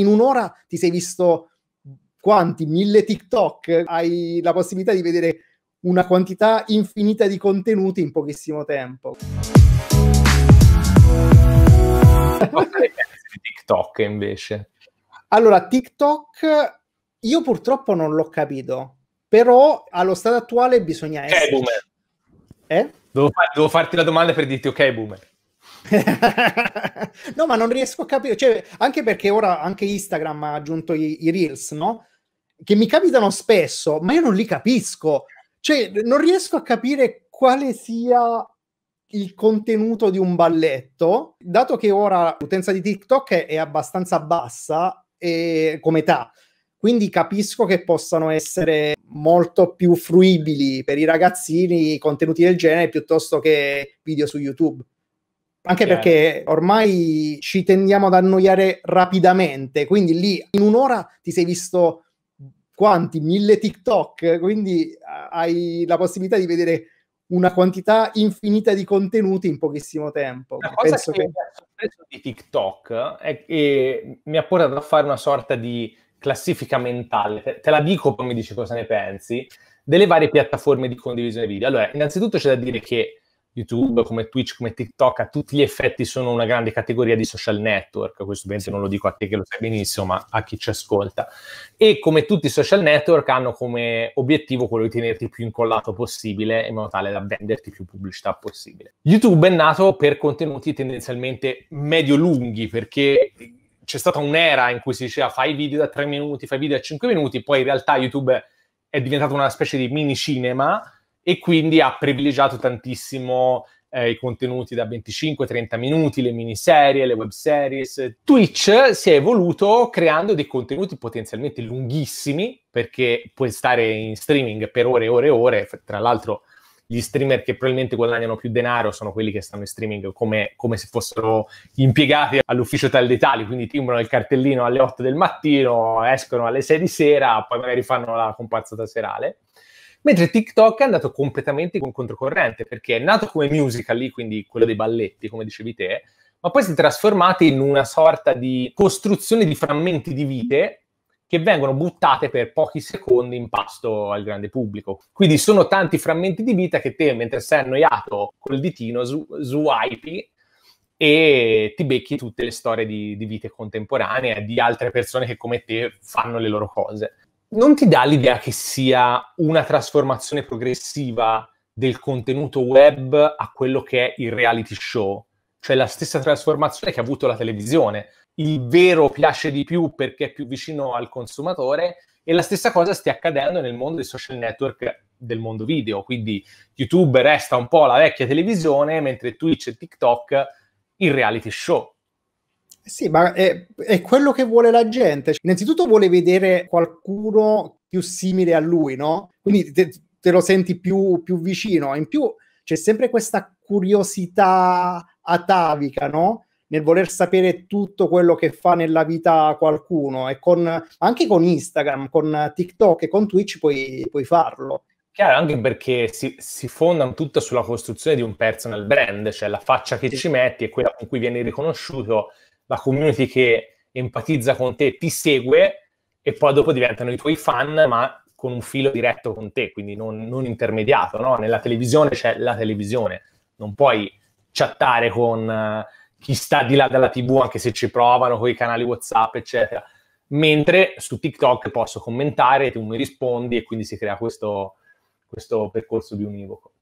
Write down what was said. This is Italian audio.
In un'ora ti sei visto quanti? Mille TikTok? Hai la possibilità di vedere una quantità infinita di contenuti in pochissimo tempo. TikTok invece? Allora, TikTok io purtroppo non l'ho capito, però allo stato attuale bisogna essere... Ok, boomer. Eh? Devo, far, devo farti la domanda per dirti ok, boomer. no, ma non riesco a capire, cioè, anche perché ora anche Instagram ha aggiunto i, i reels, no? Che mi capitano spesso, ma io non li capisco. Cioè, non riesco a capire quale sia il contenuto di un balletto, dato che ora l'utenza di TikTok è, è abbastanza bassa e, come età, quindi capisco che possano essere molto più fruibili per i ragazzini contenuti del genere piuttosto che video su YouTube. Anche Chiaro. perché ormai ci tendiamo ad annoiare rapidamente, quindi lì in un'ora ti sei visto quanti? Mille TikTok, quindi hai la possibilità di vedere una quantità infinita di contenuti in pochissimo tempo. La cosa Penso che, che... di TikTok è che mi ha portato a fare una sorta di classifica mentale, te la dico poi mi dici cosa ne pensi, delle varie piattaforme di condivisione video. Allora, innanzitutto c'è da dire che YouTube, come Twitch, come TikTok, a tutti gli effetti sono una grande categoria di social network, questo ovviamente non lo dico a te che lo sai benissimo, ma a chi ci ascolta. E come tutti i social network hanno come obiettivo quello di tenerti più incollato possibile in modo tale da venderti più pubblicità possibile. YouTube è nato per contenuti tendenzialmente medio-lunghi, perché c'è stata un'era in cui si diceva fai video da 3 minuti, fai video da 5 minuti, poi in realtà YouTube è diventato una specie di mini cinema e quindi ha privilegiato tantissimo eh, i contenuti da 25-30 minuti, le miniserie, le web series. Twitch si è evoluto creando dei contenuti potenzialmente lunghissimi perché puoi stare in streaming per ore e ore e ore, tra l'altro gli streamer che probabilmente guadagnano più denaro sono quelli che stanno in streaming come, come se fossero impiegati all'ufficio tal dei tali, quindi timbrano il cartellino alle 8 del mattino, escono alle 6 di sera, poi magari fanno la comparsata serale. Mentre TikTok è andato completamente con controcorrente, perché è nato come musical lì, quindi quello dei balletti, come dicevi te, ma poi si è trasformato in una sorta di costruzione di frammenti di vite che vengono buttate per pochi secondi in pasto al grande pubblico. Quindi sono tanti frammenti di vita che te, mentre sei annoiato col ditino, swipi e ti becchi tutte le storie di, di vite contemporanee di altre persone che come te fanno le loro cose. Non ti dà l'idea che sia una trasformazione progressiva del contenuto web a quello che è il reality show? Cioè la stessa trasformazione che ha avuto la televisione il vero piace di più perché è più vicino al consumatore e la stessa cosa stia accadendo nel mondo dei social network del mondo video, quindi YouTube resta un po' la vecchia televisione, mentre Twitch e TikTok il reality show. Sì, ma è, è, quello che vuole la gente. Innanzitutto vuole vedere qualcuno più simile a lui, no? Quindi te, te lo senti più, più vicino. In più c'è sempre questa curiosità atavica, no? nel voler sapere tutto quello che fa nella vita qualcuno e con, anche con Instagram, con TikTok e con Twitch puoi, puoi farlo. Chiaro, anche perché si, si fondano tutto sulla costruzione di un personal brand, cioè la faccia che sì. ci metti è quella con cui vieni riconosciuto, la community che empatizza con te ti segue e poi dopo diventano i tuoi fan, ma con un filo diretto con te, quindi non, non intermediato. No? Nella televisione c'è la televisione, non puoi chattare con... Uh, chi sta di là dalla TV, anche se ci provano con i canali WhatsApp, eccetera. Mentre su TikTok posso commentare, tu mi rispondi e quindi si crea questo, questo percorso di univoco.